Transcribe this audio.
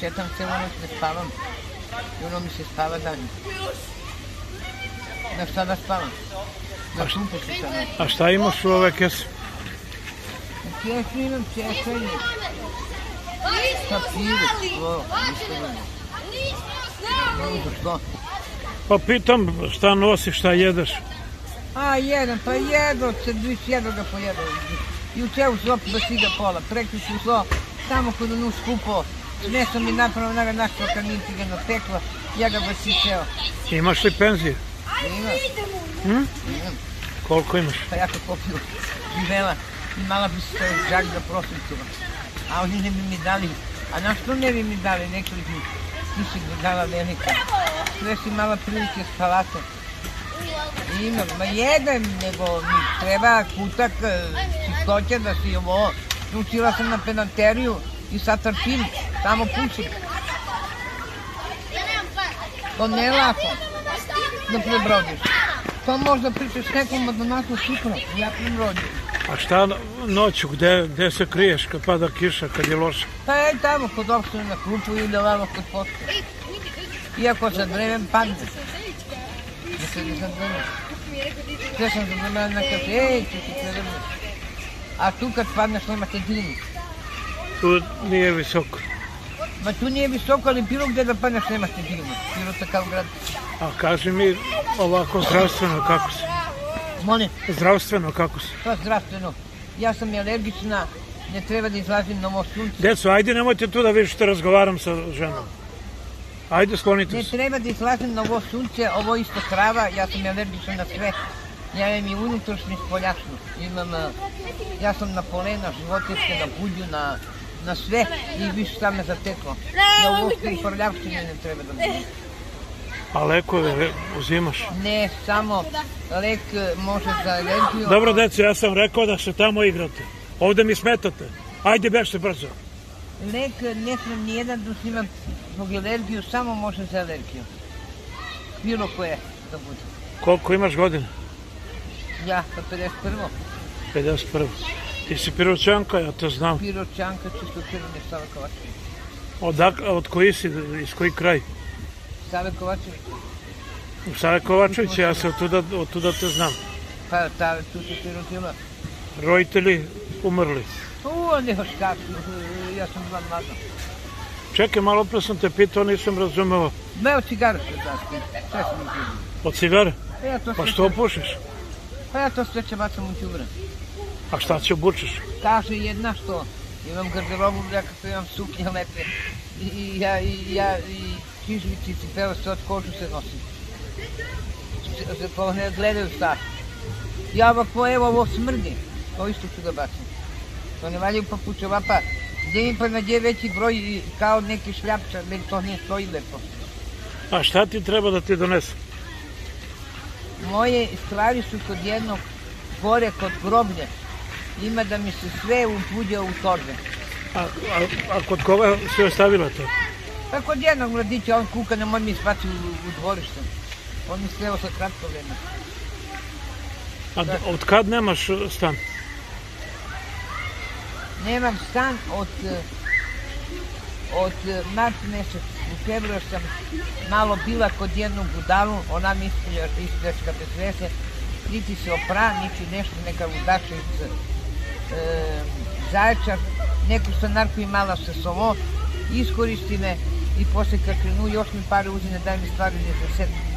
šetam celo noć, ne spavam. I ono mi se spava danju. Na šta da spavam? Na šumpu se sada. A šta imaš u ove kese? U kesu imam češanje, papirus, ovo, ništa. Pa pitam šta nosiš, šta jedeš. A, jedan, pa jedo se, dviš jedo ga pojedo. Juče u zlo da siga pola, prekli su zlo, tamo kod onu skupo, meso mi napravo na našo kad mi ga napekla, ja ga baš iseo. Imaš li penzije? Ima, Hm? imam, Koliko imaš? pa ja kad popiju živela, imala bi se žak za prosvjetova. A oni ne bi mi dali, a na što ne bi mi dali, nekli bi ti si mi dala velika. Sve si imala prilike s palate. Imam, ma jedan, nego mi treba kutak, e, čistoća da si ovo. Učila sam na pedanteriju i sad trpim, tamo pušim. To ne je lako da prebrodiš. To možda pričaš nekom od onako sutra, ja prebrodim. A šta noću, gde, gde se kriješ kad pada kiša, kad je loše? Pa je tamo kod opštine na klupu ili ovamo kod pošte. Iako sad vreme padne. Da se ne sad vreme. Sve sam za vreme na kaže, ej, ću ti prevrnuti. A tu kad padneš nemate dimu. Tu nije visoko. Ma tu nije visoko, ali bilo gde da padneš nemate dimu. Bilo takav grad. A kaži mi ovako zdravstveno kako si? Molim, Zdravstveno kako si? pa zdravstveno. Ja sam alergična, ne treba da izlazim na ovo sunce. Deco, ajde nemojte tu da više razgovaram sa ženom. Ajde sklonite Ne se. treba da izlazim na ovo sunce, ovo isto krava, ja sam alergična na sve. Ja imam i unutrašnju i. Imam, a, ja sam na polena, životinske, na bulju, na, na sve i više šta me zateklo. Na uopšte i prljavštine ne treba da bude. A lekove le- uzimaš? Ne, samo lek e, može za alergiju. Dobro, deco, ja sam rekao da se tamo igrate. Ovde mi smetate. Ajde, bežte brzo. Lek e, ne smem nijedan da uzimam zbog alergiju, samo može za alergiju. Bilo koje da bude. Koliko imaš godina? Ja, sa 51. 51. Ti si piroćanka, ja to znam. Piroćanka, čisto krvne, Sava Kovačević. Odak, od koji si, iz koji kraj? Save Kovačević. U Save Kovačevića, ja se od tuda, od tuda te znam. Pa ta, tu se ti rodila. Roditelji umrli. U, ne baš kako, ja sam bila mlada. Čekaj, malo pre sam te pitao, nisam razumeo. Meo cigaru se zaspim, sve sam izgledao. Od cigare? Pa ja to Pa sve, što pušiš? pa ja to sve će bacam u ćubre. A šta će obučeš? Kaže jedna što, imam garderobu, ja kako imam suknje lepe. I, ja, i ja, i kižlici, i cipele, sve od kožu se nosim. Se, se pa ne gledaju šta. Ja ovako, evo, ovo smrdi. To isto ću da bacim. To ne valjaju papuče, ovapa. Gde mi pa nađe veći broj kao neki šljapčar, meni to ne stoji lepo. A šta ti treba da ti donesem? Moje stvari su kod jednog gore kod groblje. Ima da mi se sve upuđa u torbe. A, a, a kod koga si ostavila to? Pa kod jednog mladića, on kuka ne može mi spati u, u dvorište. On mi sve sa kratko vreme. A d- od kad nemaš stan? Nemam stan od, od mart mesec. U februar sam malo bila kod jednog budalu, ona mi isplja ispljačka bez veze. Niti se opra, niti nešto, neka ludača iz Zaječar. Neku sa narko imala sa sovo, iskoristi me i posle kad krenu još mi pare uzine, daj mi stvari za sebe.